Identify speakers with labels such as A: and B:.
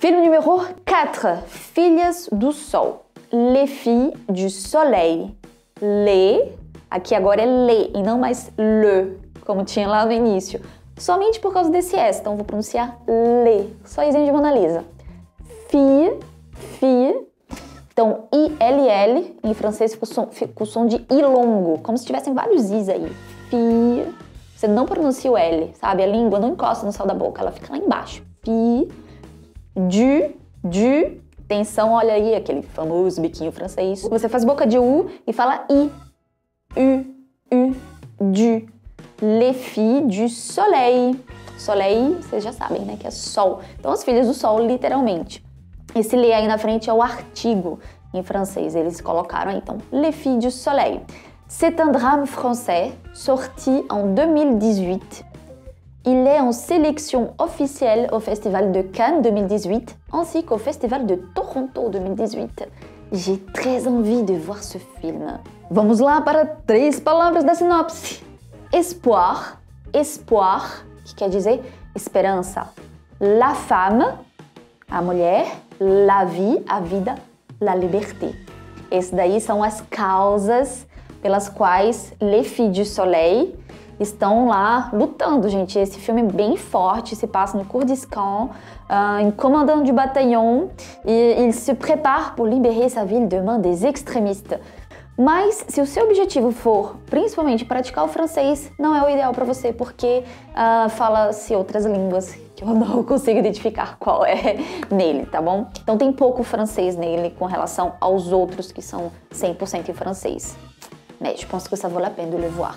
A: Film numéro 4. Filhas do Sol. Les filles du soleil. Les, aqui agora é le e não mais le, como tinha lá no início. Somente por causa desse S, então vou pronunciar le. Só izinho de Mona Lisa. Fille, fille. Então, I-L-L, em francês fica o, som, fica o som de I longo, como se tivessem vários Is aí. Fille. Você não pronuncia o L, sabe? A língua não encosta no céu da boca, ela fica lá embaixo. Fille. Du, du. Atenção, olha aí, aquele famoso biquinho francês. Você faz boca de U e fala I. U, U, du. Les filles du soleil. Soleil, vocês já sabem, né? Que é sol. Então, as filhas do sol, literalmente. Esse les aí na frente é o artigo em francês. Eles colocaram aí, então, Les filles du soleil. C'est un drame français sorti en 2018. Il est en sélection officielle au Festival de Cannes 2018 ainsi qu'au Festival de Toronto 2018. J'ai très envie de voir ce film. Vamos lá para três palavras da sinopse. Espoir, espoir, que quer dizer esperança. La femme, a mulher. La vie, a vida. La liberté. Esses daí são as causas pelas quais Les Filles du Soleil estão lá lutando, gente. Esse filme é bem forte, se passa no Kurdistan, uh, em commandant du bataillon, e il se prépare pour libérer sa ville de main des extrémistes. Mas se o seu objetivo for principalmente praticar o francês, não é o ideal para você, porque uh, fala-se outras línguas que eu não consigo identificar qual é nele, tá bom? Então tem pouco francês nele com relação aos outros que são 100% em francês. Mais je pense que ça vaut la peine de le voir.